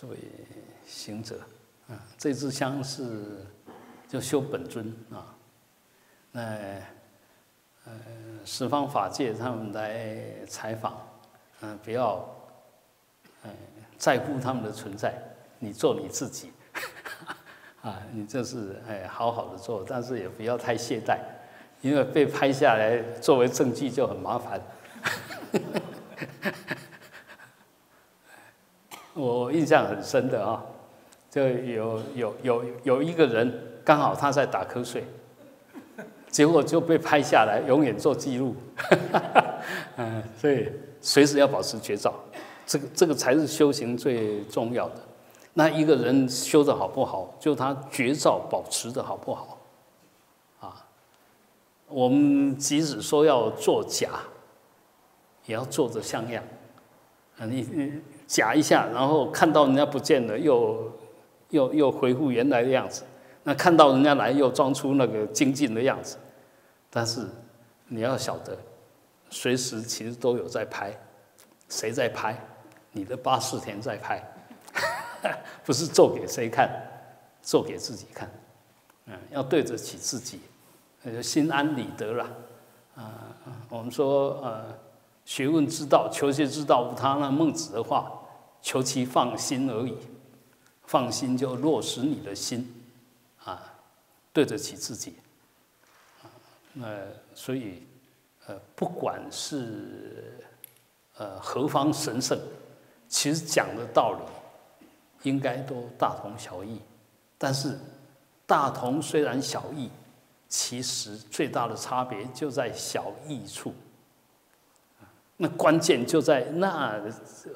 作为行者，啊，这支香是就修本尊啊，那呃十方法界他们来采访，嗯，不要嗯在乎他们的存在，你做你自己，啊，你这是哎好好的做，但是也不要太懈怠，因为被拍下来作为证据就很麻烦。我印象很深的啊，就有有有有一个人刚好他在打瞌睡，结果就被拍下来，永远做记录。嗯，所以随时要保持绝招，这个这个才是修行最重要的。那一个人修的好不好，就他绝招保持的好不好。啊，我们即使说要做假，也要做的像样。啊，你你。假一下，然后看到人家不见了，又又又恢复原来的样子。那看到人家来，又装出那个精进的样子。但是你要晓得，随时其实都有在拍。谁在拍？你的八四田在拍，不是做给谁看，做给自己看。嗯，要对得起自己，心安理得了。啊，我们说呃，学问之道，求学之道，无他。那孟子的话。求其放心而已，放心就落实你的心，啊，对得起自己，那所以，呃，不管是呃何方神圣，其实讲的道理应该都大同小异，但是大同虽然小异，其实最大的差别就在小异处。那关键就在那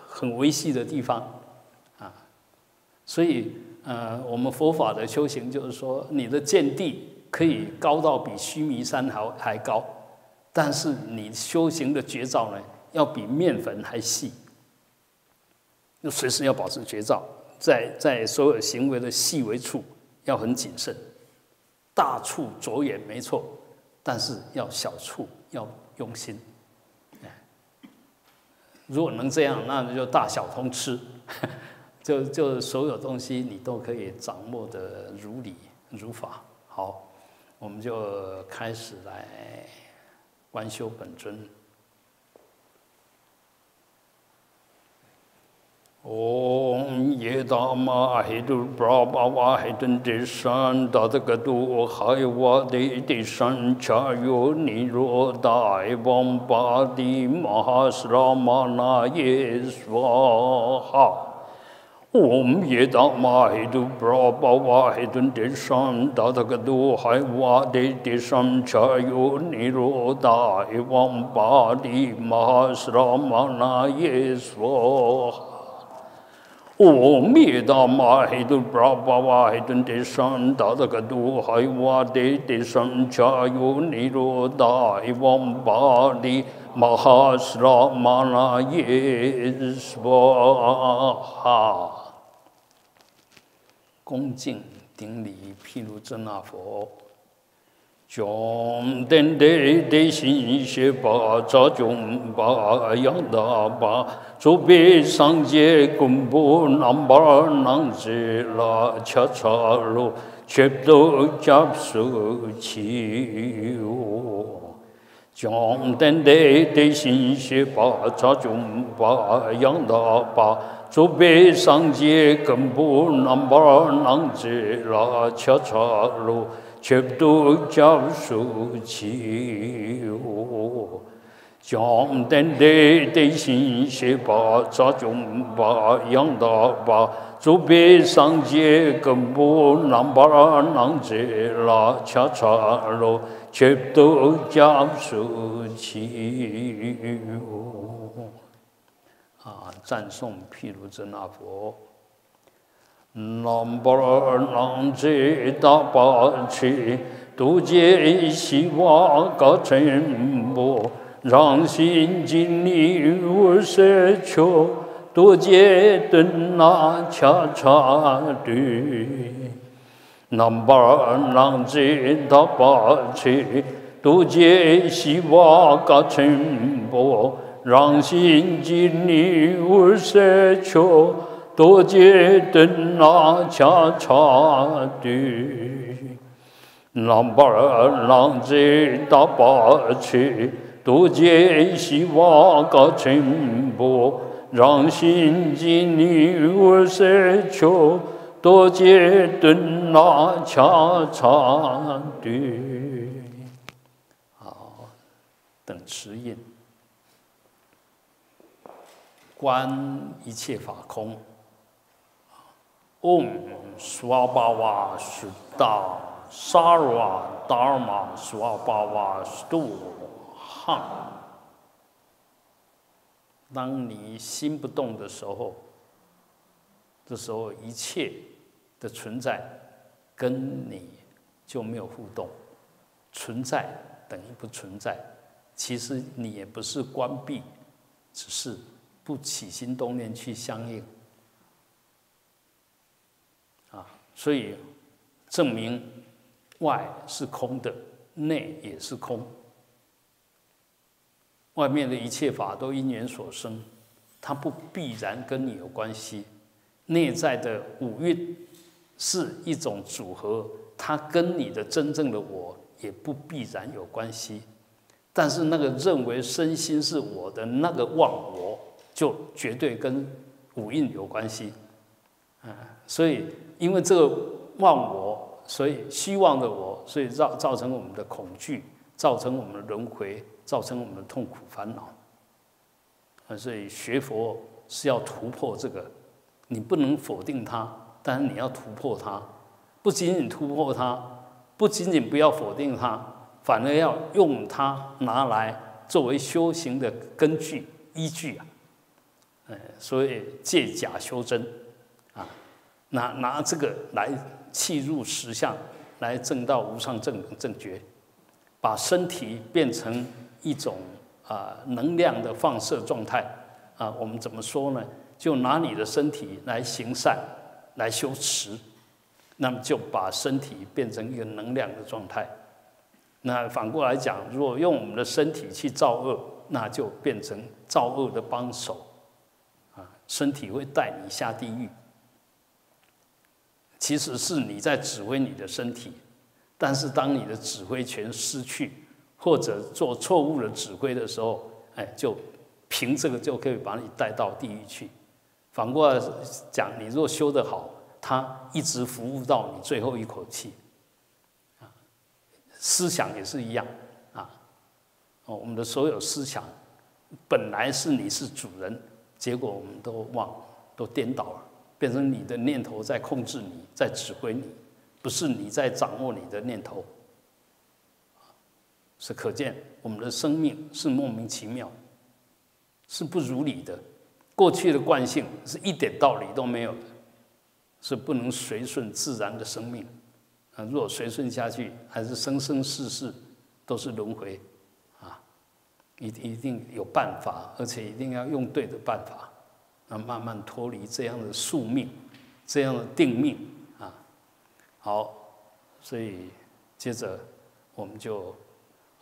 很微细的地方，啊，所以呃，我们佛法的修行就是说，你的见地可以高到比须弥山还还高，但是你修行的绝招呢，要比面粉还细，要随时要保持绝招，在在所有行为的细微处要很谨慎，大处着眼没错，但是要小处要用心。如果能这样，那就大小通吃，就就所有东西你都可以掌握的如理如法。好，我们就开始来观修本尊。Om Yedama Hidu Brahma Hidun Dishan Dadagadu Haiwa De Dishan Chayo Niroda Evam Badi Mahasramana Yeswaha Om Yedama Hidu Brahma Hidun Dishan Dadagadu Haiwa De Dishan Chayo Niroda Evam Badi Mahasramana Yeswaha 阿弥达玛嘿嘟布拉巴瓦嘿顿德山达达格嘟海瓦德德山恰尤尼罗达伊旺巴利玛哈斯拉玛那耶斯瓦哈，恭敬顶礼毗卢遮那佛。将等得得心学把扎中把养大把，左边上街公布南巴南子拉恰恰路，全都加手起哟。将等得得心学把扎中把养大把，左边上街公布南巴南子拉恰恰路。 却都教书起哟，将等的的心学把扎中把养大把，左边上街根部南巴南子拉恰恰罗，却都教书起哟。啊，赞颂毗卢遮那佛。南巴南遮大巴切，度劫西瓦嘎陈波，让心经历无色求，度劫顿那恰恰对。南巴南遮大巴切，度劫西瓦嘎陈波，让心经历无色求。多劫等那恰恰的，南巴南子大巴去，多劫希望个全部，让心经你我舍求，多劫等那恰恰的。好，等持印。观一切法空。嗡，苏瓦巴瓦苏达萨瓦达尔玛苏瓦巴瓦苏哈。当你心不动的时候，这时候一切的存在跟你就没有互动，存在等于不存在。其实你也不是关闭，只是。不起心动念去相应，啊，所以证明外是空的，内也是空。外面的一切法都因缘所生，它不必然跟你有关系。内在的五蕴是一种组合，它跟你的真正的我也不必然有关系。但是那个认为身心是我的那个忘我。就绝对跟五蕴有关系，啊，所以因为这个忘我，所以希望的我，所以造造成我们的恐惧，造成我们的轮回，造成我们的痛苦烦恼，啊，所以学佛是要突破这个，你不能否定它，但是你要突破它，不仅仅突破它，不仅仅不要否定它，反而要用它拿来作为修行的根据依据啊。呃，所以借假修真，拿拿这个来契入实相，来证到无上正正觉，把身体变成一种啊能量的放射状态，啊，我们怎么说呢？就拿你的身体来行善，来修持，那么就把身体变成一个能量的状态。那反过来讲，如果用我们的身体去造恶，那就变成造恶的帮手啊。身体会带你下地狱，其实是你在指挥你的身体，但是当你的指挥权失去，或者做错误的指挥的时候，哎，就凭这个就可以把你带到地狱去。反过来讲，你若修得好，他一直服务到你最后一口气。啊，思想也是一样啊，哦，我们的所有思想本来是你是主人。结果我们都忘，都颠倒了，变成你的念头在控制你，在指挥你，不是你在掌握你的念头。是可见我们的生命是莫名其妙，是不如理的。过去的惯性是一点道理都没有的，是不能随顺自然的生命。啊，若随顺下去，还是生生世世都是轮回。啊一一定有办法，而且一定要用对的办法，啊，慢慢脱离这样的宿命，这样的定命啊。好，所以接着我们就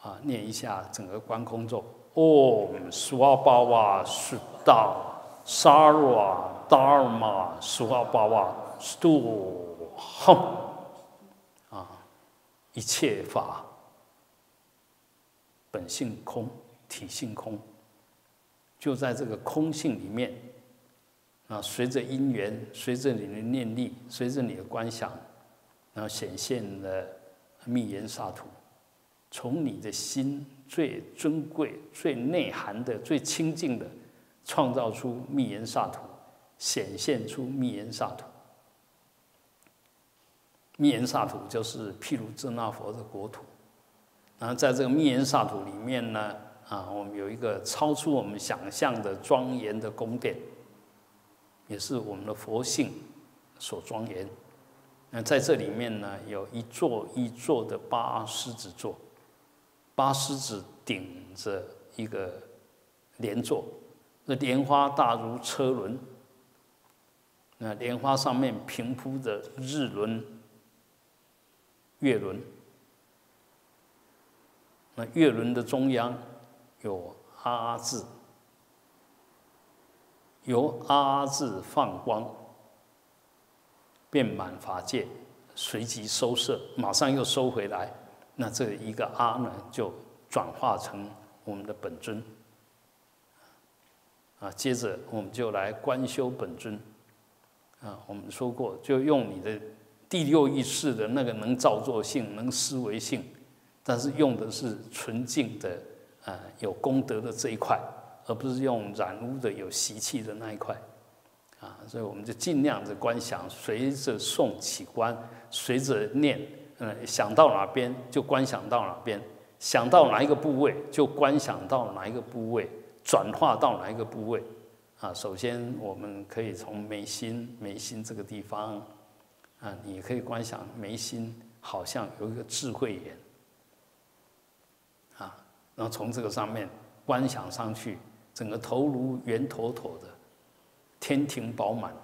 啊念一下整个观空咒：嗡，苏阿巴瓦苏达萨瓦达尔玛苏阿巴瓦苏度吽啊，一切法本性空。体性空，就在这个空性里面啊，随着因缘，随着你的念力，随着你的观想，然后显现了密言萨土，从你的心最尊贵、最内涵的、最清净的，创造出密言萨土，显现出密言萨土。密言萨土就是毗卢遮那佛的国土，然后在这个密言萨土里面呢。啊，我们有一个超出我们想象的庄严的宫殿，也是我们的佛性所庄严。那在这里面呢，有一座一座的八狮子座，八狮子顶着一个莲座，那莲花大如车轮，那莲花上面平铺着日轮、月轮，那月轮的中央。有阿字，由阿字放光，遍满法界，随即收摄，马上又收回来。那这一个阿呢，就转化成我们的本尊。啊，接着我们就来观修本尊。啊，我们说过，就用你的第六意识的那个能造作性、能思维性，但是用的是纯净的啊，有功德的这一块，而不是用染污的、有习气的那一块。啊，所以我们就尽量的观想，随着诵起观，随着念，嗯，想到哪边就观想到哪边，想到哪一个部位就观想到哪一个部位，转化到哪一个部位。啊，首先我们可以从眉心，眉心这个地方，啊，你可以观想眉心好像有一个智慧眼，啊，然后从这个上面观想上去，整个头颅圆妥妥的，天庭饱满，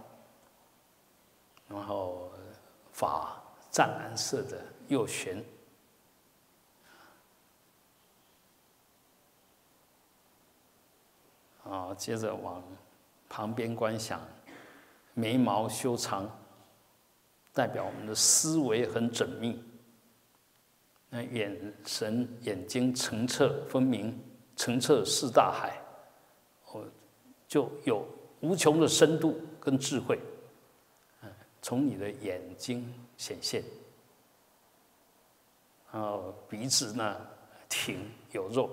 然后发湛蓝色的右旋，啊，接着往。旁边观想，眉毛修长，代表我们的思维很缜密。那眼神眼睛澄澈分明，澄澈似大海，就有无穷的深度跟智慧，嗯，从你的眼睛显现。然后鼻子呢挺有肉，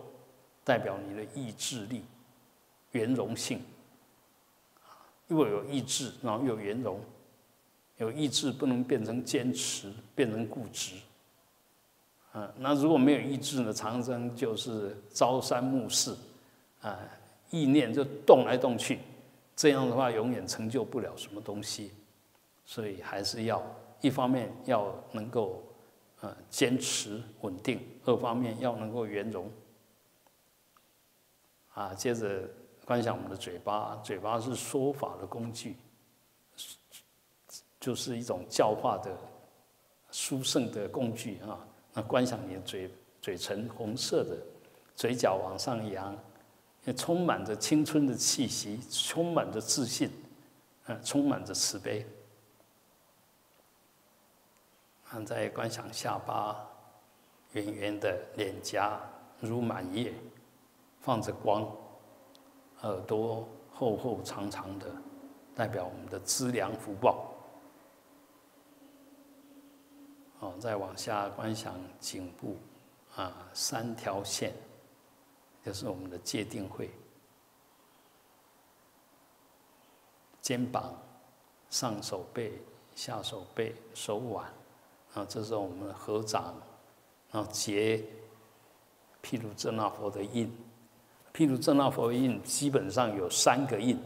代表你的意志力、圆融性。又有意志，然后又有圆融，有意志不能变成坚持，变成固执。啊，那如果没有意志呢？长生就是朝三暮四，啊，意念就动来动去，这样的话永远成就不了什么东西。所以还是要一方面要能够，呃，坚持稳定；二方面要能够圆融。啊，接着。观想我们的嘴巴，嘴巴是说法的工具，就是一种教化的殊胜的工具啊。那观想你的嘴，嘴唇红色的，嘴角往上扬，也充满着青春的气息，充满着自信，嗯，充满着慈悲。再观想下巴，圆圆的脸颊如满月，放着光。耳朵厚厚长长的，代表我们的资粮福报。哦，再往下观想颈部，啊，三条线，就是我们的界定会。肩膀、上手背、下手背、手腕，啊，这是我们的合掌，然后结毗卢遮那佛的印。譬如正那佛的印，基本上有三个印。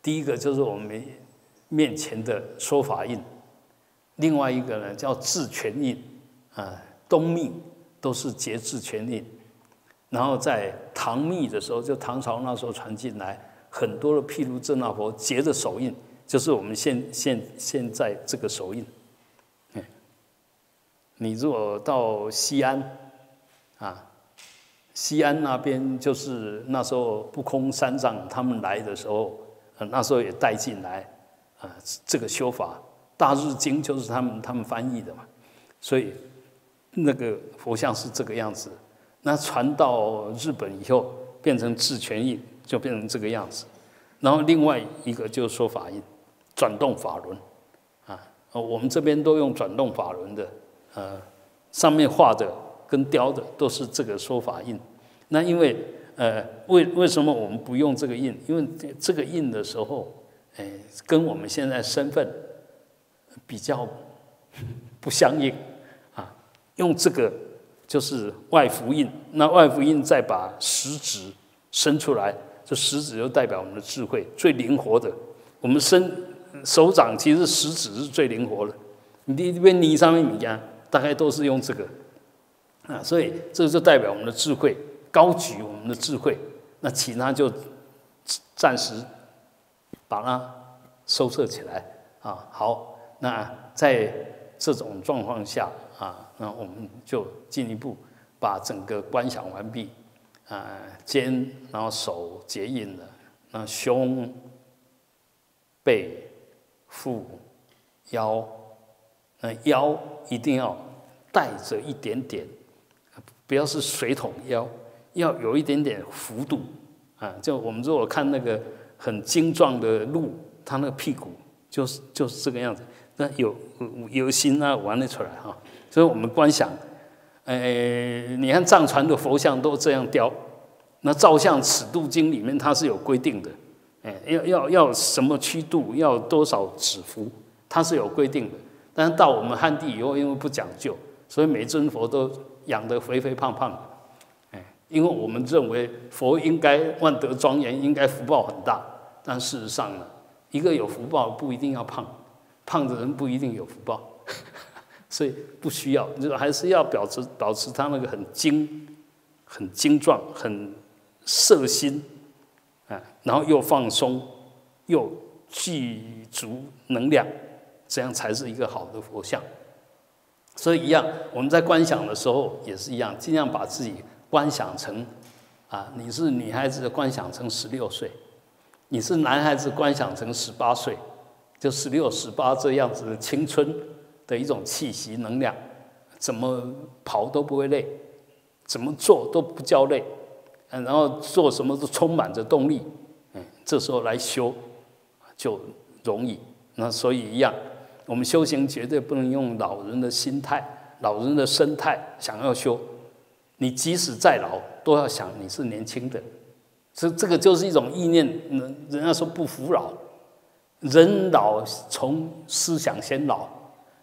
第一个就是我们面前的说法印，另外一个呢叫智权印，啊，东密都是结智权印。然后在唐密的时候，就唐朝那时候传进来很多的譬如正那佛结的手印，就是我们现现现在这个手印。你如果到西安，啊。西安那边就是那时候不空三藏他们来的时候，那时候也带进来，啊，这个修法《大日经》就是他们他们翻译的嘛，所以那个佛像是这个样子。那传到日本以后，变成智权印，就变成这个样子。然后另外一个就是说法印，转动法轮，啊，我们这边都用转动法轮的，呃，上面画的跟雕的都是这个说法印。那因为，呃，为为什么我们不用这个印？因为这个印的时候，哎，跟我们现在身份比较不相应啊。用这个就是外福印，那外福印再把食指伸出来，这食指就代表我们的智慧最灵活的。我们伸手掌，其实食指是最灵活的。你这边泥上面你看，大概都是用这个啊，所以这就代表我们的智慧。高举我们的智慧，那其他就暂时把它收摄起来啊。好，那在这种状况下啊，那我们就进一步把整个观想完毕啊，肩，然后手结印了，那胸、背、腹、腰，那腰一定要带着一点点，不要是水桶腰，要有一点点幅度啊。就我们如果看那个很精壮的鹿，它那个屁股就是就是这个样子，那有有心啊玩得出来哈。所以我们观想，呃，你看藏传的佛像都这样雕，那照相尺度经里面它是有规定的。哎，要要要什么曲度，要多少指幅，它是有规定的。但是到我们汉地以后，因为不讲究，所以每尊佛都养得肥肥胖胖。哎，因为我们认为佛应该万德庄严，应该福报很大。但事实上呢，一个有福报不一定要胖，胖的人不一定有福报，所以不需要，就还是要保持保持他那个很精、很精壮、很色心。啊，然后又放松，又具足能量，这样才是一个好的佛像。所以一样，我们在观想的时候也是一样，尽量把自己观想成啊，你是女孩子观想成十六岁，你是男孩子观想成十八岁，就十六、十八这样子的青春的一种气息能量，怎么跑都不会累，怎么做都不叫累。嗯，然后做什么都充满着动力，嗯，这时候来修就容易。那所以一样，我们修行绝对不能用老人的心态、老人的生态想要修。你即使再老，都要想你是年轻的。这这个就是一种意念。人人家说不服老，人老从思想先老。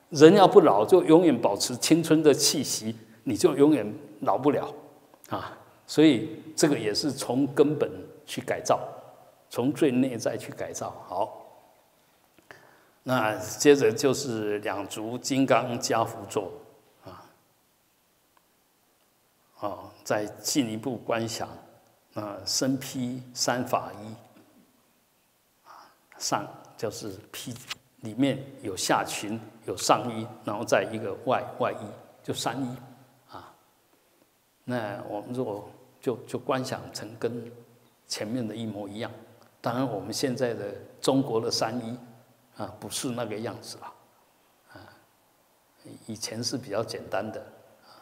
人要不老，就永远保持青春的气息，你就永远老不了啊。所以这个也是从根本去改造，从最内在去改造。好，那接着就是两足金刚加辅坐啊，哦，再进一步观想，啊，身披三法衣，啊，上就是披里面有下裙有上衣，然后再一个外外衣，就三衣啊。那我们如果就就观想成跟前面的一模一样，当然我们现在的中国的三衣啊不是那个样子了，啊，以前是比较简单的啊。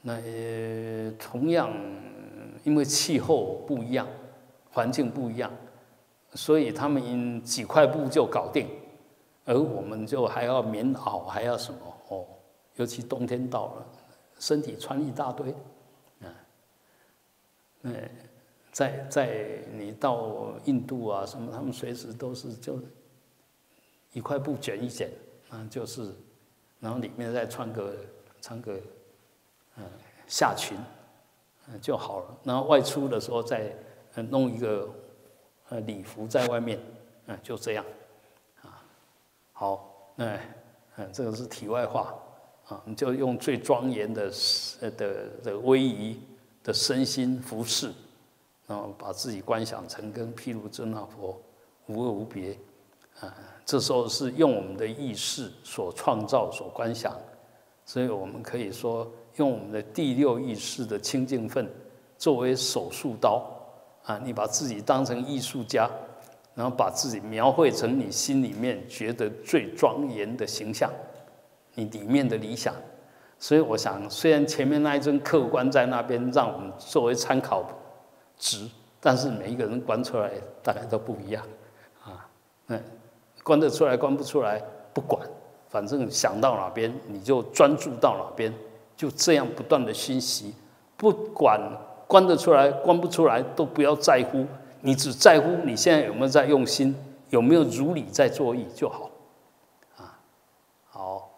那同样因为气候不一样，环境不一样，所以他们几块布就搞定，而我们就还要棉袄，还要什么哦？尤其冬天到了，身体穿一大堆。嗯，在在你到印度啊什么，他们随时都是就一块布卷一卷，啊，就是，然后里面再穿个穿个嗯下裙，嗯就好了。然后外出的时候再弄一个呃礼服在外面，嗯就这样，好，那嗯这个是题外话，啊，你就用最庄严的呃的的威仪。的身心服饰，然后把自己观想成跟毗卢遮那佛无二无别，啊，这时候是用我们的意识所创造、所观想，所以我们可以说用我们的第六意识的清净分作为手术刀，啊，你把自己当成艺术家，然后把自己描绘成你心里面觉得最庄严的形象，你里面的理想。所以我想，虽然前面那一尊客观在那边让我们作为参考值，但是每一个人观出来大概都不一样，啊，嗯，观得出来，观不出来不管，反正想到哪边你就专注到哪边，就这样不断的熏习，不管观得出来，观不出来都不要在乎，你只在乎你现在有没有在用心，有没有如理在作意就好。啊，好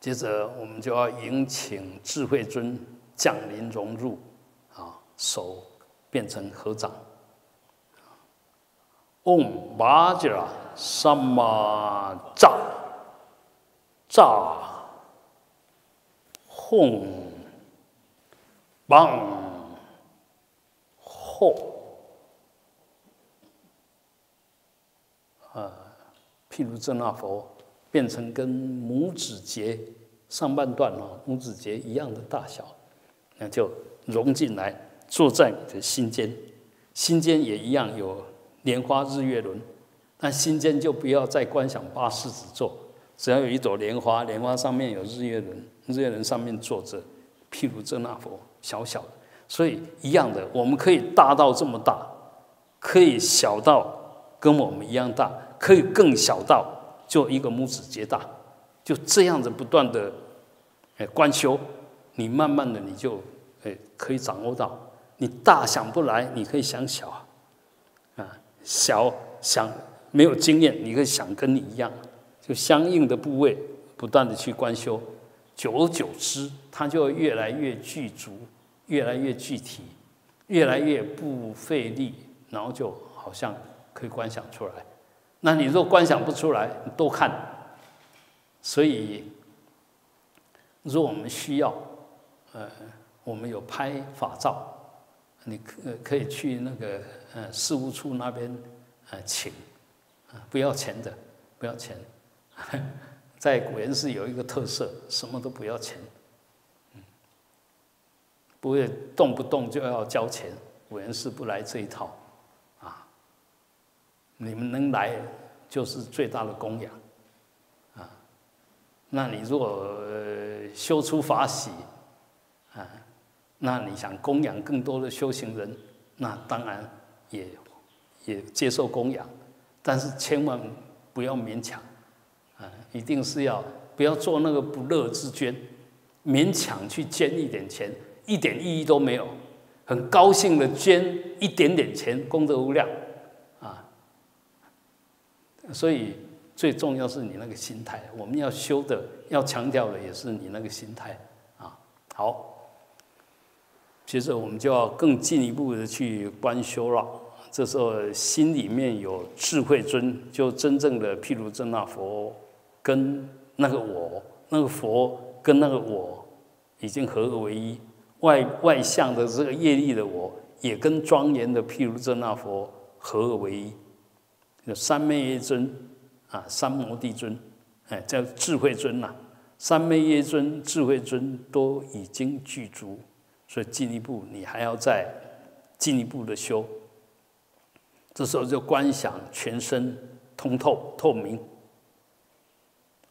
接着，我们就要迎请智慧尊降临融入，啊，手变成合掌。嗡巴吉拉萨玛扎扎吽邦后，啊，譬如这那佛。变成跟拇指节上半段哦，拇指节一样的大小，那就融进来，坐在你的心间，心间也一样有莲花日月轮，但心间就不要再观想八狮子座，只要有一朵莲花，莲花上面有日月轮，日月轮上面坐着，譬如这那佛，小小的。所以一样的，我们可以大到这么大，可以小到跟我们一样大，可以更小到就一个拇指节大，就这样子不断的哎观修，你慢慢的你就哎可以掌握到。你大想不来，你可以想小啊，小想没有经验，你可以想跟你一样，就相应的部位不断的去观修，久而久之，它就越来越具足。越来越具体，越来越不费力，然后就好像可以观想出来。那你若观想不出来，你多看。所以，如果我们需要，呃，我们有拍法照，你可可以去那个呃事务处那边呃请，不要钱的，不要钱。在古岩寺有一个特色，什么都不要钱。不会动不动就要交钱，委员是不来这一套，啊，你们能来就是最大的供养，啊，那你如果修出法喜，啊，那你想供养更多的修行人，那当然也也接受供养，但是千万不要勉强，啊，一定是要不要做那个不乐之捐，勉强去捐一点钱。一点意义都没有，很高兴的捐一点点钱，功德无量，啊！所以最重要是你那个心态，我们要修的，要强调的也是你那个心态啊。好，接着我们就要更进一步的去观修了。这时候心里面有智慧尊，就真正的譬如真那佛跟那个我，那个佛跟那个我已经合而为一。外外向的这个业力的我，也跟庄严的毗卢遮那佛合而为一。三昧耶尊啊，三摩地尊，哎，叫智慧尊呐。三昧耶尊、智慧尊都已经具足，所以进一步你还要再进一步的修。这时候就观想全身通透透明。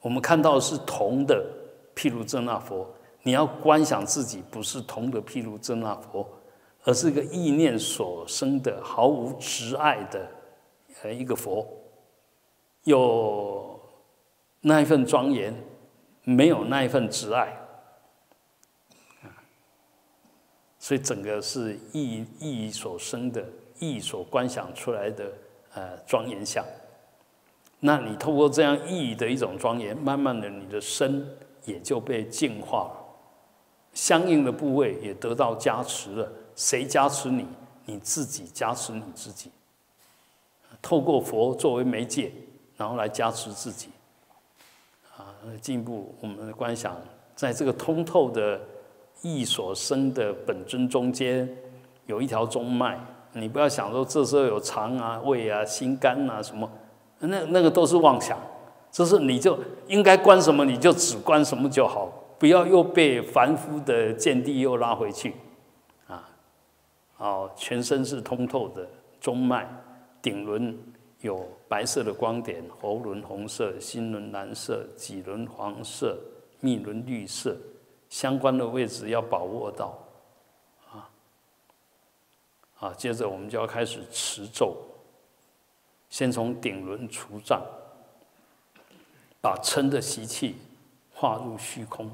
我们看到是铜的譬如真那佛。你要观想自己不是同的譬如真那佛，而是一个意念所生的毫无执爱的呃一个佛，有那一份庄严，没有那一份执爱，所以整个是意意所生的意所观想出来的呃庄严相。那你透过这样意的一种庄严，慢慢的你的身也就被净化了。相应的部位也得到加持了。谁加持你？你自己加持你自己。透过佛作为媒介，然后来加持自己。啊，进一步我们的观想，在这个通透的意所生的本尊中间，有一条中脉。你不要想说这时候有肠啊、胃啊、心肝啊什么，那那个都是妄想。这是你就应该观什么，你就只观什么就好。不要又被凡夫的见地又拉回去，啊，好，全身是通透的，中脉、顶轮有白色的光点，喉轮红色，心轮蓝色，脊轮黄色，密轮绿色，相关的位置要把握到，啊，啊，接着我们就要开始持咒，先从顶轮除障，把嗔的习气化入虚空。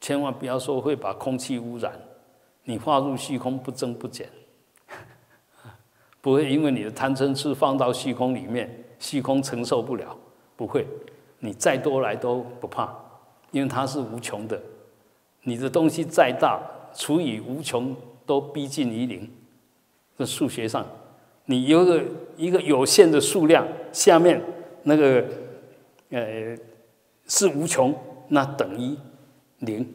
千万不要说会把空气污染，你化入虚空不增不减，不会因为你的贪嗔痴放到虚空里面，虚空承受不了，不会，你再多来都不怕，因为它是无穷的，你的东西再大除以无穷都逼近于零，这数学上，你有个一个有限的数量，下面那个呃是无穷，那等于。零，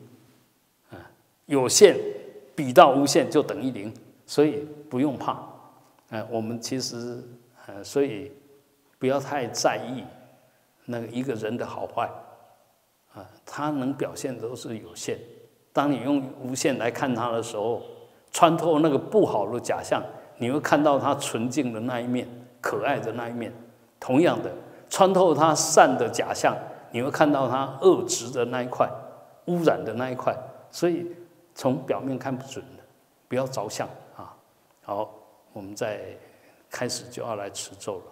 啊，有限比到无限就等于零，所以不用怕，啊，我们其实，呃，所以不要太在意那个一个人的好坏，啊，他能表现都是有限。当你用无限来看他的时候，穿透那个不好的假象，你会看到他纯净的那一面，可爱的那一面，同样的，穿透他善的假象，你会看到他恶质的那一块，污染的那一块。所以从表面看不准的，不要着相啊。好，我们再开始就要来持咒了，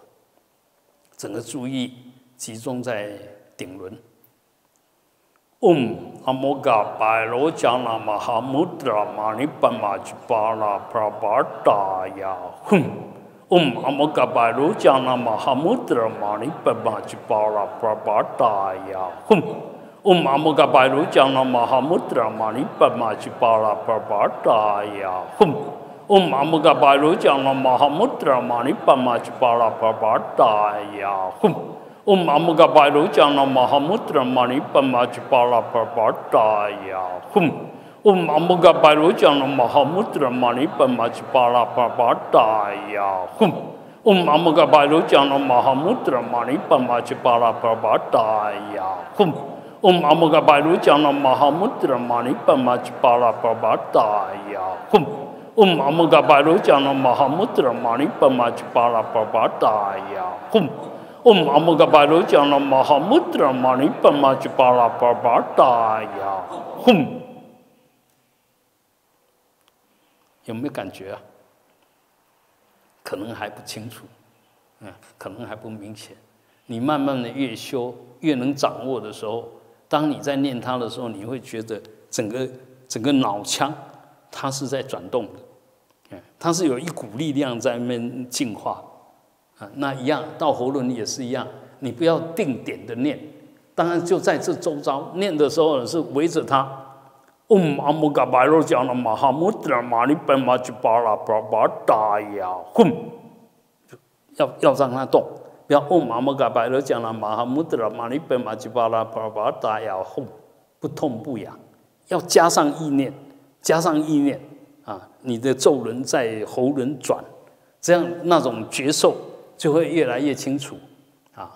整个注意集中在顶轮。Om Amoga Bailojana Mahamudra Manipamajpala Prabhataya Hum Om Amoga Bailojana Mahamudra Manipamajpala Prabhataya Hum उमामुगाबायरु चाना महामुद रामाणी पमाची पाड़ा प्रपाटाया हुम उमामुगाबायरु चाना महामुद रामाणी पमाची पाड़ा प्रपाटाया हुम उमामुगाबायरु चाना महामुद रामाणी पमाची पाड़ा प्रपाटाया हुम उमामुगाबायरु चाना महामुद रामाणी पमाची पाड़ा प्रपाटाया हुम उमामुगाबायरु चाना महामुद रामाणी पमाची पाड़ा प्रपाटाया हुम Om Amuga Bairu Jana Mahamudra Mani Pamajpala Prabhataya Hum Om Amuga Bairu Jana Mahamudra Mani Pamajpala Prabhataya Hum Om Amuga Bairu Jana Mahamudra Mani Pamajpala Prabhataya Hum，有没有感觉啊？可能还不清楚，嗯，可能还不明显。你慢慢的越修，越能掌握的时候，当你在念它的时候，你会觉得整个整个脑腔它是在转动的，它是有一股力量在那边进化。那一样，到喉咙也是一样，你不要定点的念，当然就在这周遭念的时候是围着它。嗡阿姆嘎巴罗讲了马哈穆德玛尼本玛吉巴拉巴巴达呀，哼，要要让它动，不要嗡阿姆嘎巴罗讲了马哈穆德玛尼本玛吉巴拉巴巴达呀，哼，不痛不痒，要加上意念，加上意念啊，你的咒轮在喉轮转，这样那种觉受。就会越来越清楚，啊，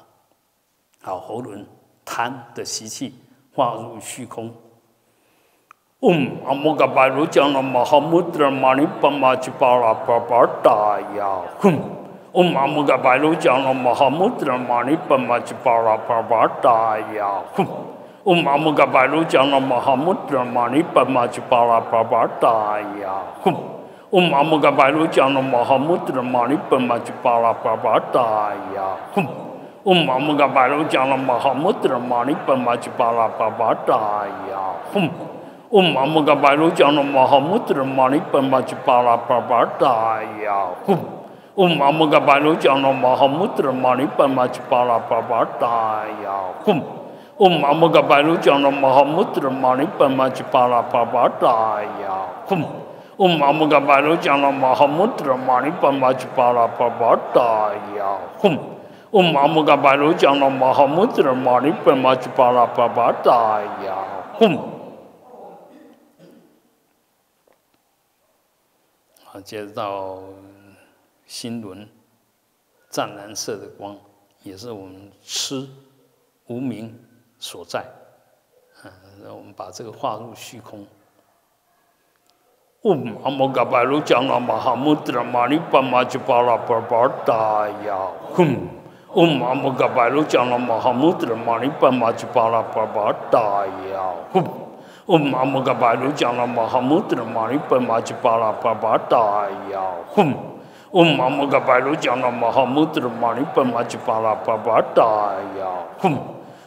好，喉轮贪的习气化入虚空。嗡阿摩嘎巴鲁将那玛哈穆德玛尼巴玛吉巴拉巴巴达呀，哼，嗡阿摩嘎巴鲁将那玛哈穆德玛尼巴玛吉巴拉巴巴达呀，哼，嗡阿摩嘎巴鲁将那玛哈穆德玛尼巴玛吉巴拉巴巴达呀，哼。Om Amoga Bailu Jana Mahamudra Mani Pamaji Pala Prabhataya Hum Om Amoga Bailu Jana Mahamudra Mani Pamaji Pala Prabhataya Hum Om Amoga Bailu Jana Mahamudra Mani Pamaji Pala Prabhataya Hum Om Amoga Bailu Jana Mahamudra Mani Pamaji Pala Prabhataya Hum Om Amoga Bailu Jana Mahamudra Mani Pamaji Pala Prabhataya Hum Om Amuga Balu Jana Mahamudra Mani Pamajpala Prabhataya Hum Om Amuga Balu Jana Mahamudra Mani Pamajpala Prabhataya Hum 好，接着到心轮湛蓝色的光也是我们痴无名所在嗯那我们把这个化入虚空嘛哈玛尼巴吉巴拉巴巴达呀嘛哈玛尼巴吉巴拉巴巴达呀嘛哈玛尼巴吉巴拉巴巴达呀 ओम मम गपाल जन महमुद्र मणिप मजपाला पबटाय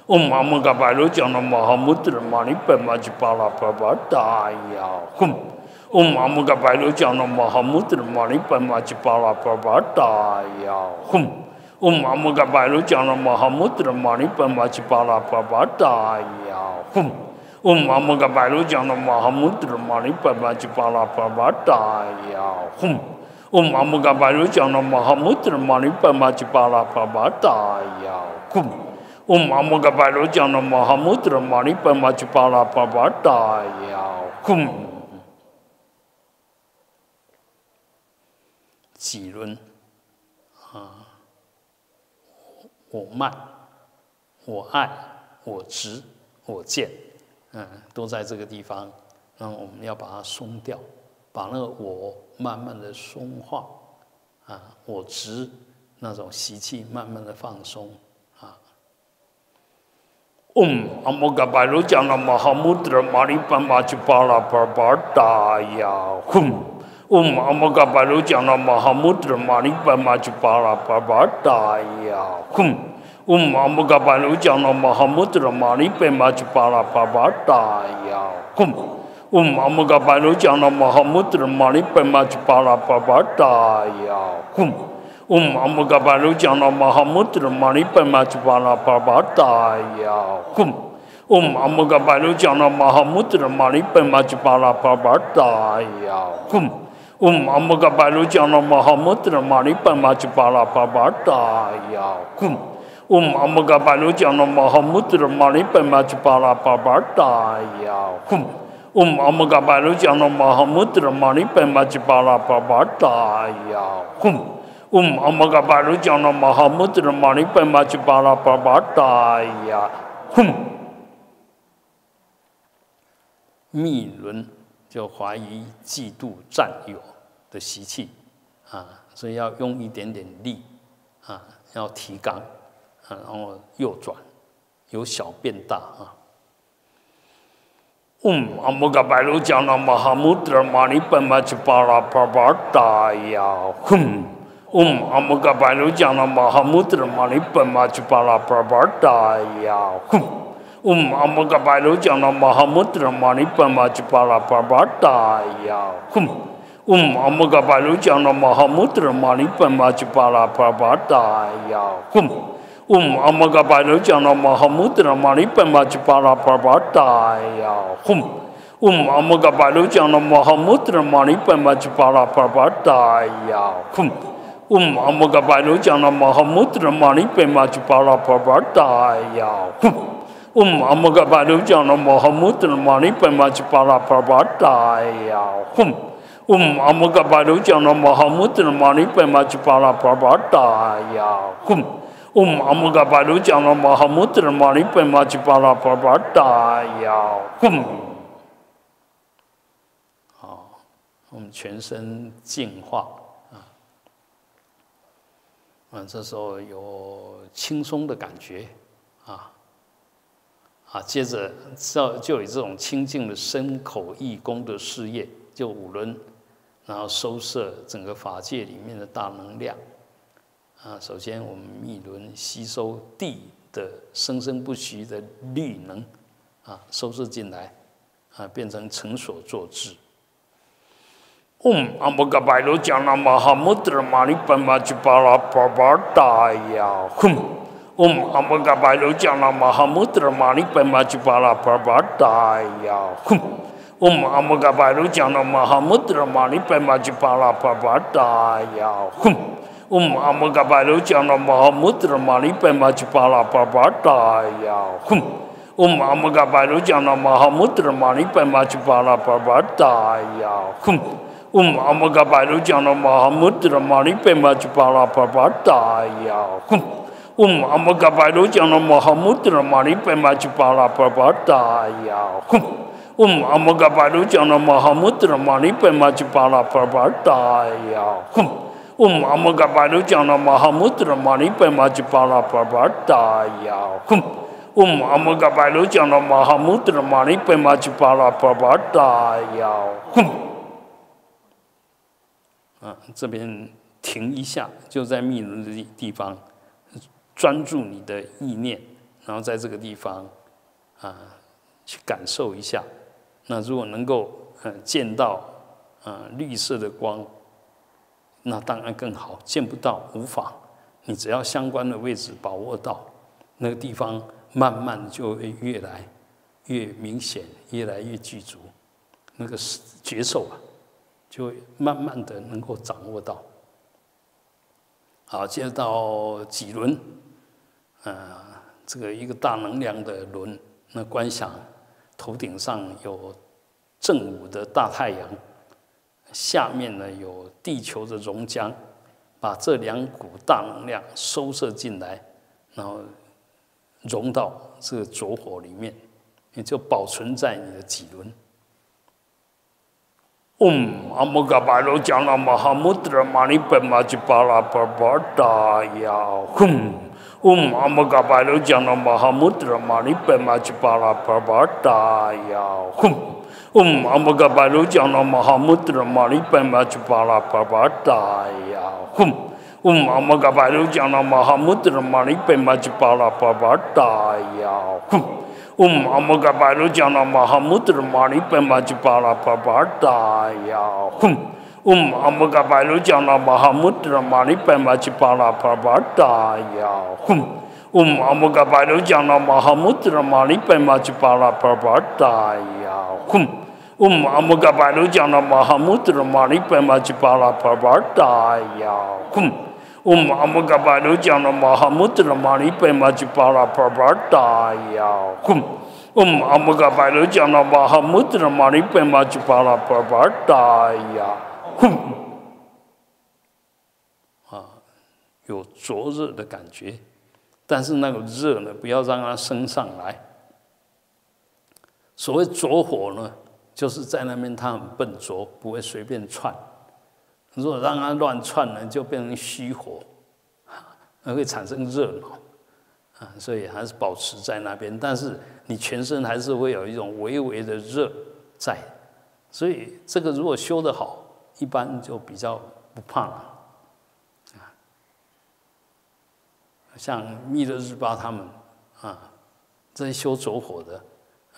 ओम मम गपाल जन महमुद्र मणिप मजपाला पबटाय ओम मम गपाल जन महमुद्र मणिप मजपाला पबटाय ओम मम गपाल जन महमुद्र मणिप मजपाला पबटाय ओम मम गपाल जन महमुद्र मणिप मजपाला पबटाय Om Amuga Bailu Jana Mahamudra Mani Pamajpala Prabhataya Hum Om Amuga Bailu Jana Mahamudra Mani Pamajpala Prabhataya Hum 几轮啊？我慢，我爱，我执，我见，嗯，都在这个地方。那我们要把它松掉，把那个我慢慢的松化，啊，我执那种习气慢慢的放松，啊。嗯，阿嘎哈穆德玛玛巴拉巴巴达呀，哼。嗯，阿嘎哈穆德玛玛巴拉巴巴达呀，哼。嗯，阿嘎哈穆德玛玛巴拉巴巴达呀，哼。ओम अमगा बालू जानो महामुद्र मणि पे मच पाला पाबाटा या हुम ॐ अमगा बालो मणि पे पाला पाबाटा या हुम ॐ अमगा बालो जानो महामुद्र मणि पे मच पाला पाबाटा या हुम ॐ अमगा बालो जानो महामुद्र मणि पे मच पाला पाबाटा या हुम Om Amagabaru Jano Mahamudra Mani Pemajipala Prabhataya 密轮就怀疑、嫉妒、占有的习气啊，所以要用一点点力啊，要提纲啊，然后右转，由小变大啊。Umamoga Balujana Mahamudra Manipamachpara Pravartaya Hum Om Amoga Balujana Mahamudra Manipamachpara Pravartaya Hum Om Amoga Balujana Mahamudra Manipamachpara Pravartaya Hum Om Amoga Balujana Mahamudra Manipamachpara Pravartaya Hum Um amagabalu jana mahamud ramani pemajipara parvataya hum. Um amagabalu jana mahamud ramani pemajipara parvataya hum. Um amagabalu jana mahamud ramani pemajipara parvataya hum. Um amagabalu jana mahamud ramani pemajipara parvataya hum. Um amagabalu jana mahamud ramani pemajipara parvataya hum. 哦麻木嘎巴都讲了嘛哈莫德玛丽笨嘛鸡巴拉叭叭哒呀嘣好我们全身净化啊嗯这时候有轻松的感觉.啊啊接着造就以这种清净的身口义工的事业就五轮然后收摄整个法界里面的大能量。啊，首先我们密轮吸收地的生生不息的绿能，啊，收拾进来，啊，变成成所作智。嗯，阿罗玛哈德玛玛吉巴拉巴巴达呀，哼。嗯，阿罗玛哈德玛玛吉巴拉巴巴达呀，哼。嗯，阿罗玛哈德玛玛吉巴拉巴巴达呀，哼。Umam gabalu chana mahamut ramani pemachipala parvataya. Hum. Umam gabalu chana mahamut ramani pemachipala parvataya. Hum. Umam gabalu chana mahamut ramani pemachipala parvataya. Hum. Umam gabalu chana mahamut ramani pemachipala parvataya. Hum. Um Amagabaru Jana Mahamudra Mani Pemajipala Parvataya. Hum. 我妈妈噶巴鲁讲了，马哈穆特玛尼贝马吉巴拉巴巴达呀，哼，我妈妈噶巴鲁讲了，马哈穆特玛尼贝马吉巴拉巴巴达呀，哼。啊，这边停一下，就在密林的地方，专注你的意念，然后在这个地方，啊，去感受一下。那如果能够嗯、呃、见到啊、绿色的光。那当然更好；见不到无法，你只要相关的位置把握到，那个地方慢慢就会越来越明显，越来越具足，那个是觉受啊。就慢慢的能够掌握到。好，接着到几轮，啊，这个一个大能量的轮，那观想头顶上有正午的大太阳，下面呢有地球的熔浆，把这两股大能量收摄进来，然后融到这个着火里面，你就保存在你的脊轮。阿嘎巴罗那哈德玛尼本玛吉巴拉巴巴达，阿嘎巴罗那哈德玛尼本玛吉巴拉巴巴达，ओम अमग बालू जन महामुद्र मणिपेमाजपालापाटाया हुम ओम अमग बालू जन महामुद्र मणिपेमाजपालापाटाया हुम ओम अम बालू जाना महामुद्र मणिपेमाजपालापाटाया हुम ओम अमग बालू जन महामुद्र मणिपेमाजपालापाटाया हुम ओम अमग बालू जन महामुद्र मणिपेमाजपालापाटाया 哼我妈妈个八六讲的蛮好母的了嘛你别骂鸡巴拉叭叭儿打呀哼我妈妈个八六讲的蛮好母的了嘛你别骂巴拉叭叭儿打呀哼我妈妈个八六讲的蛮好母的了嘛你别骂巴拉叭叭儿打呀啊有灼热的感觉但是那个热呢不要让它升上来。所谓着火呢，就是在那边它很笨拙，不会随便窜。如果让它乱窜呢，就变成虚火，那会产生热闹，啊，所以还是保持在那边。但是你全身还是会有一种微微的热在，所以这个如果修得好，一般就比较不怕了。啊，像密勒日巴他们啊，这些修着火的，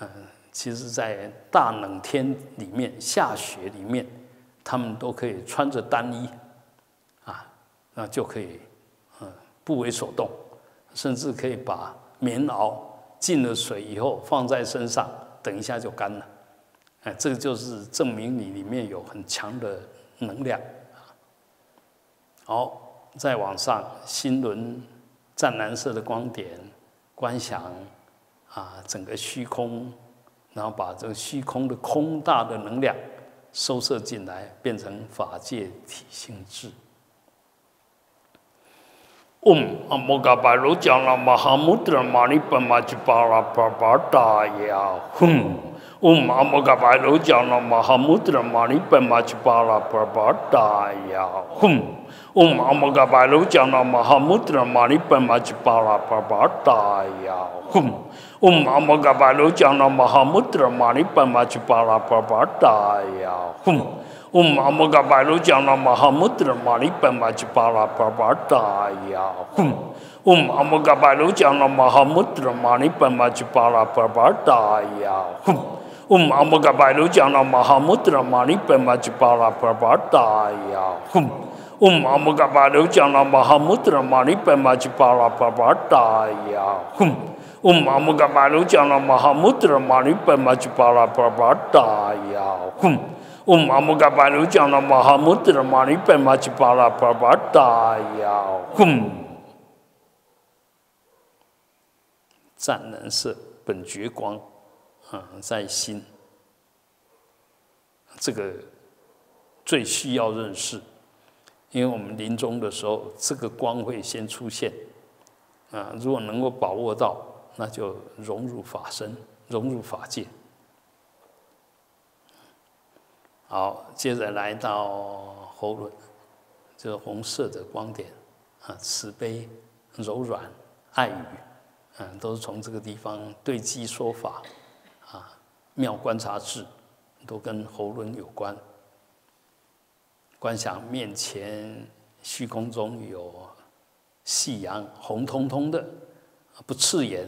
嗯，其实在大冷天里面、下雪里面。他们都可以穿着单衣，啊，那就可以，嗯，不为所动，甚至可以把棉袄进了水以后放在身上，等一下就干了，哎，这个就是证明你里面有很强的能量。好，再往上，心轮湛蓝色的光点，观想啊，整个虚空，然后把这个虚空的空大的能量收摄进来变成法界体性质嗡阿嘎哈德玛尼玛吉巴拉巴巴达呀嗡阿嘎哈德玛尼玛吉巴拉巴巴达呀嗡阿嘎哈德玛尼玛吉巴拉巴巴达呀 उम्मा बालो जाना महामुद्र माणी पमाच पाड़ा पबाटाया हुम उम्मा मगा बालो जाना महामुद्र माणी पमाच पाड़ा पबाटाया हुम उम्मा मगा बालो जाना महामुद्र माणी पमाच पाड़ा पबाटाया हुम उम्मा मगा बालो जाना महामुद्र माणी पमाच पाड़ा पबाटाया हुम उम अमुग बालो जाना महामुद्र माणी पमाच पाड़ा पबाटाया हुम Om Amagabalu Jana Mahamudra Mani Pamajipala Prabhadaya Hum Om Amagabalu Jana Mahamudra Mani Pamajipala Prabhadaya Hum 湛蓝色本觉光啊，在心，这个最需要认识，因为我们临终的时候，这个光会先出现啊。如果能够把握到。那就融入法身，融入法界。好，接着来到喉轮，这个红色的光点啊，慈悲、柔软、爱语，嗯，都是从这个地方对机说法啊，妙观察智，都跟喉轮有关。观想面前虚空中有夕阳，红彤彤的。不刺眼，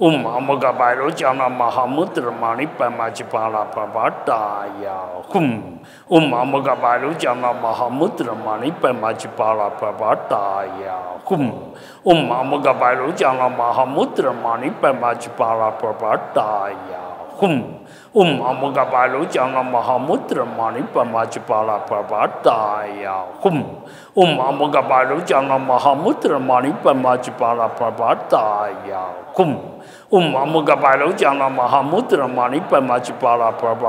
उम्मो चाना महामुद्रमाणिपमाचिपाला प्रभाया हूँ उम्मो चाना महामुद्रमाणिपमाचिपाला प्रभाया हूँ उम्मो चाना महामुद्रमाणिपमाचिपाला प्रभाया हूँ उम्मू चंग महामूत्र मणिपमाचिपालाम उम अमुगालू चंग महामूत्र मणिपमाचिपालाम उम अमुगालू चंग महामूत्र मणिपमाचिपालाम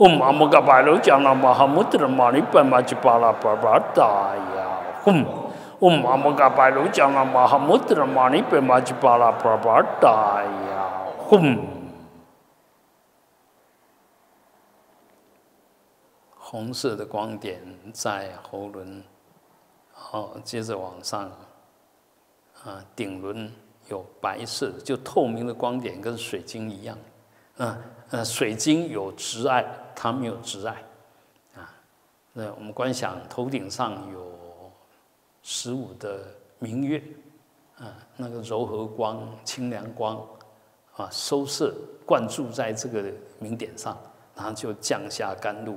उम अमुगालू चंग महामूत्र मणिपमाचिपालाम उम अमुगालू चंग महामूत्र मणिपमाचिपालाम 红色的光点在喉轮，好，接着往上，啊，顶轮有白色，就透明的光点，跟水晶一样，啊，呃，水晶有直爱，它没有直爱，啊，那我们观想头顶上有十五的明月，啊，那个柔和光、清凉光，啊，收摄灌注在这个明点上，然后就降下甘露。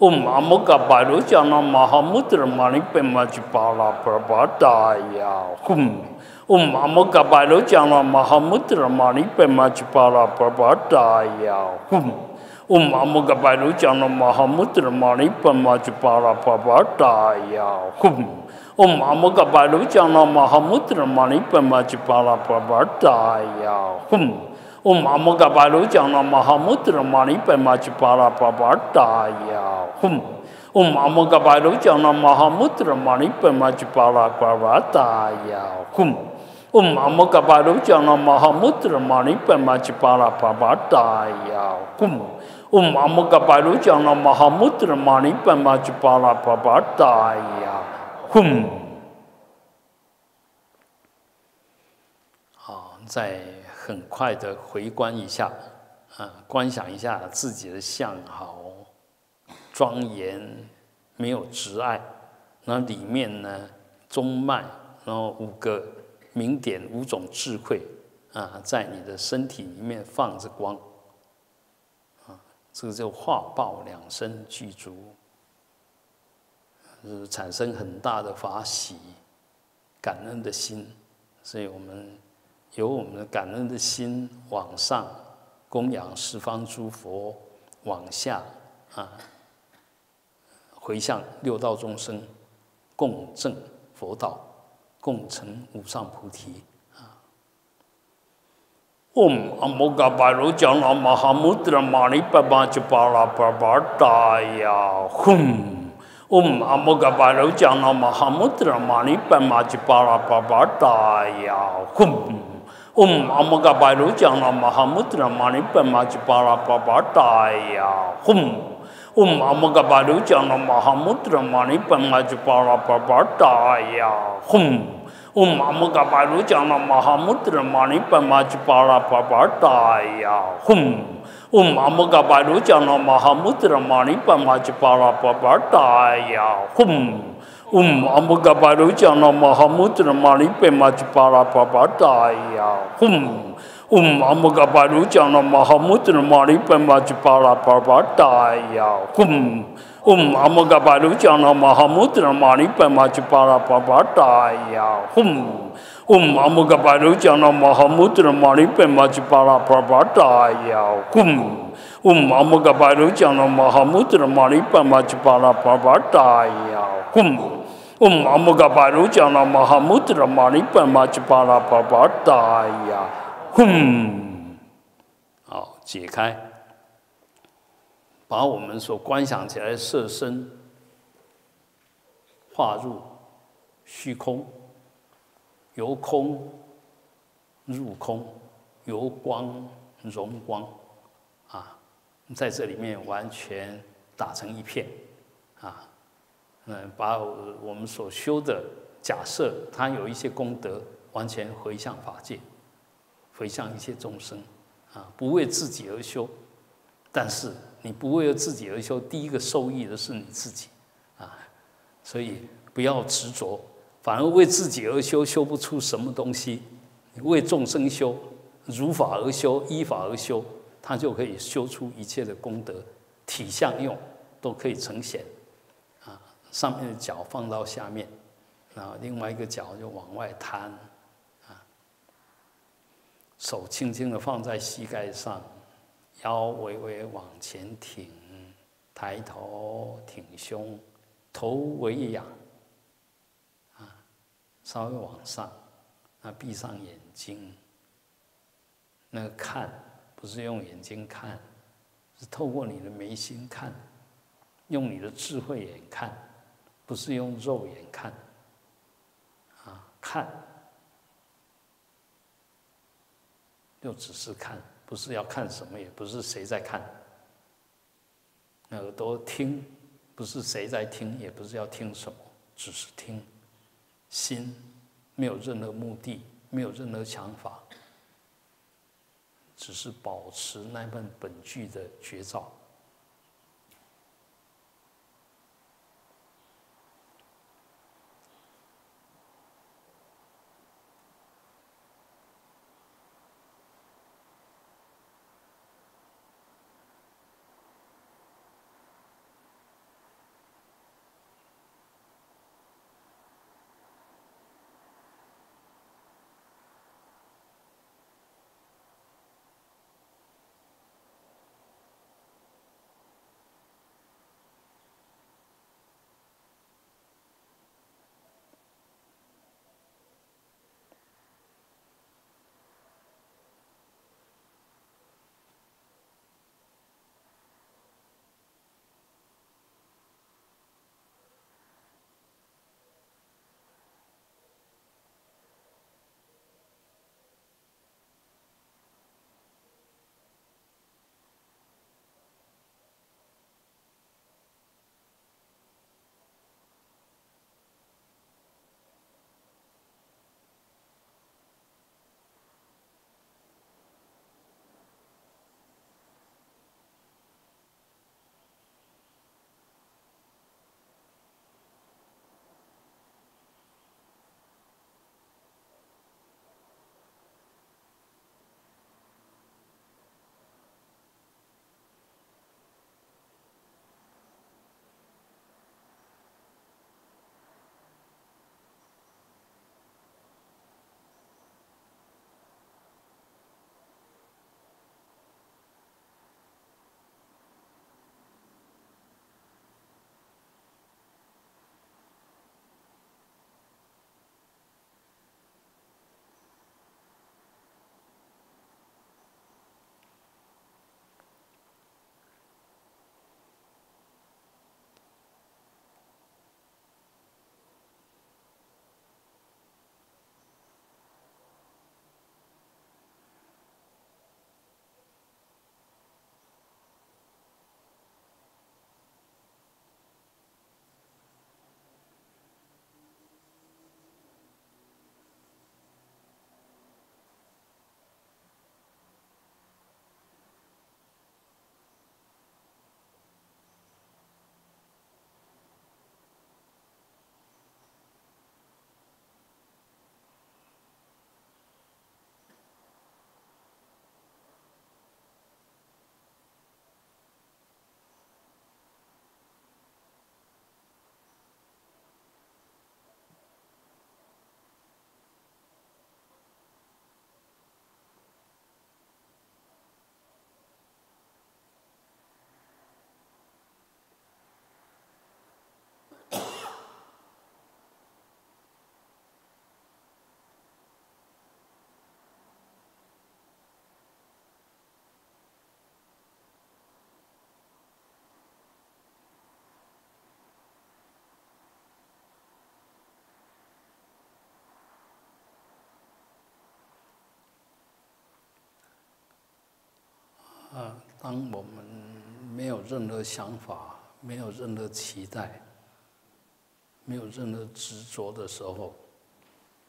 उमामुकबारुचना महामुद्र मणिपमचपाला प्रभटाया हुम उमामुकबारुचना महामुद्र मणिपमचपाला प्रभटाया हुम उमामुकबारुचना महामुद्र मणिपमचपाला प्रभटाया हुम उमामुकबारुचना महामुद्र मणिपमचपाला प्रभटाया हुम Balu Jana Mahamudra Mani Pemajipala Prabhadaya Hum Om Amoga Balu Jana Mahamudra Mani Pemajipala Prabhadaya Hum Om Amoga Balu Jana Mahamudra Mani Pemajipala Prabhadaya Hum Om Amoga Balu Jana Mahamudra Mani Pemajipala Prabhadaya Hum Om Amoga Balu Jana Mahamudra Mani Pemajipala Prabhadaya Hum Om Amoga Balu Jana Mahamudra Mani Pemajipala Prabhadaya Hum 好，在。很快的回观一下，啊，观想一下自己的相好、庄严，没有执爱。那里面呢，中脉，然后五个明点，五种智慧，啊，在你的身体里面放着光，啊，这个叫化报两身具足，是产生很大的法喜、感恩的心，所以我们。由我们的感恩的心往上供养十方诸佛，往下啊回向六道众生，共证佛道，共成无上菩提啊。Om Amoga Balu Jana Mahamudra Mani Pabajapala Prabhadaya Hum Om Amoga Balu Jana Mahamudra Mani Pabajapala Prabhadaya Hum ओम अमग बायलो चाना महामुद रमानी पमाच पारा पापा ताया हुम ओम अमग बायलो चाना महामुद रमानी पमाच पारा पापा टाया हुम ओम अमग बायलो चाना महामुद रमानी पमाच पारा पापा टाया हुम ओम अमग बायलो चाना महामुद रमानी पमाच पारा पापा टाया हुम um amugabaru jana mahamud ramani pemach para papadaya hum um amugabaru jana mahamud ramani pemach para papadaya hum um amugabaru jana mahamud ramani pemach para papadaya hum um amugabaru jana mahamud ramani pemach para papadaya hum um amugabaru jana mahamud ramani pemach para papadaya Hum Om Amoga Baru Jana Mahamudra Mani Pamajpala Prabhadaya Hum，好，解开，把我们所观想起来色身化入虚空，由空入空，由光融光，啊，在这里面完全打成一片，啊。嗯，把我们所修的假设，它有一些功德，完全回向法界，回向一切众生，啊，不为自己而修，但是你不为了自己而修，第一个受益的是你自己啊。所以不要执着，反而为自己而修，修不出什么东西。为众生修，如法而修，依法而修，他就可以修出一切的功德，体相用都可以呈现。上面的脚放到下面，然后另外一个脚就往外摊。啊手轻轻的放在膝盖上，腰微微往前挺，抬头挺胸，头微仰，啊，稍微往上，那闭上眼睛，那个看不是用眼睛看，是透过你的眉心看，用你的智慧眼看，不是用肉眼看，啊，看。就只是看，不是要看什么，也不是谁在看。耳朵听，不是谁在听，也不是要听什么，只是听。心没有任何目的，没有任何想法，只是保持那份本具的觉照。当我们没有任何想法、没有任何期待、没有任何执着的时候，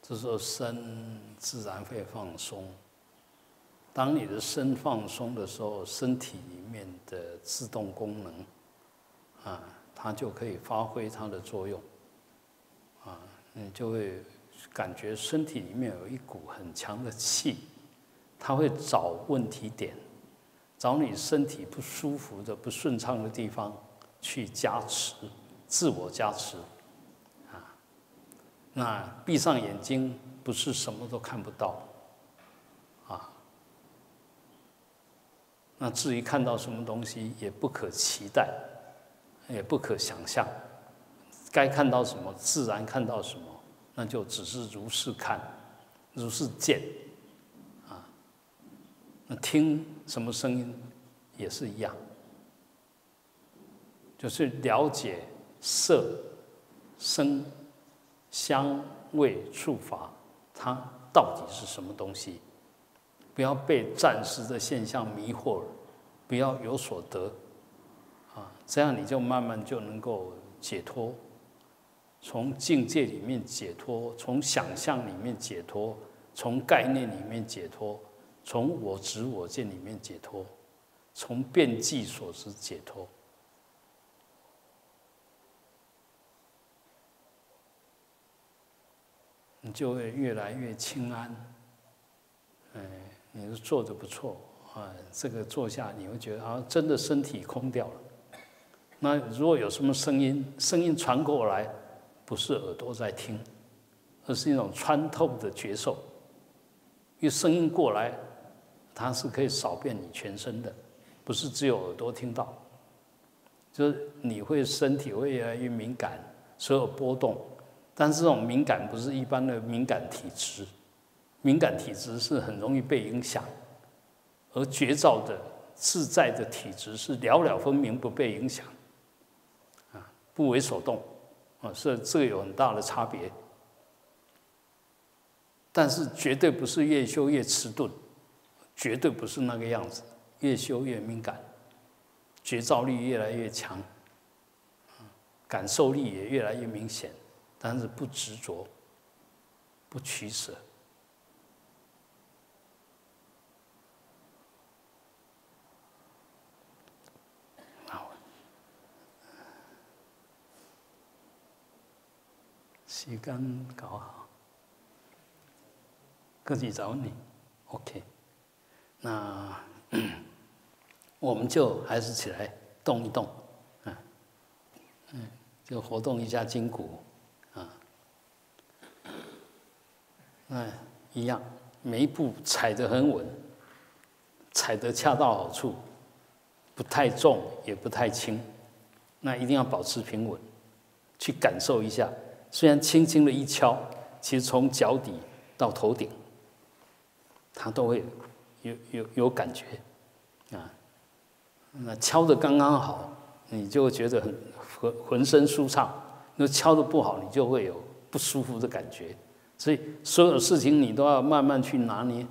这时候身自然会放松，当你的身放松的时候，身体里面的自动功能，啊，它就可以发挥它的作用，啊，你就会感觉身体里面有一股很强的气，它会找问题点，找你身体不舒服的、不顺畅的地方去加持，自我加持，啊，那闭上眼睛不是什么都看不到。啊那至于看到什么东西，也不可期待，也不可想象。该看到什么，自然看到什么，那就只是如是看，如是见，听什么声音，也是一样，就是了解色、声、香味、触法，它到底是什么东西。不要被暂时的现象迷惑了，不要有所得，啊，这样你就慢慢就能够解脱，从境界里面解脱，从想象里面解脱，从概念里面解脱，从我执我见里面解脱，从变计所知解脱，你就会越来越清安，哎。你是做的不错啊，这个坐下你会觉得啊，真的身体空掉了。那如果有什么声音，声音传过来，不是耳朵在听，而是一种穿透的觉受。因为声音过来，它是可以扫遍你全身的，不是只有耳朵听到。就是你会身体会越来越敏感，所有波动，但是这种敏感不是一般的敏感体质。敏感体质是很容易被影响，而觉照的自在的体质是了了分明，不被影响，啊，不为所动，啊，是这个有很大的差别。但是绝对不是越修越迟钝，绝对不是那个样子，越修越敏感，觉照力越来越强，感受力也越来越明显，但是不执着，不取舍。时间搞好，各自找你，OK。那 我们就还是起来动一动，啊，嗯，就活动一下筋骨，啊，那一样，每一步踩得很稳，踩得恰到好处，不太重也不太轻，那一定要保持平稳，去感受一下。虽然轻轻的一敲，其实从脚底到头顶，它都会有有有感觉，啊，那敲的刚刚好，你就觉得很浑浑身舒畅；那敲的不好，你就会有不舒服的感觉。所以所有事情你都要慢慢去拿捏，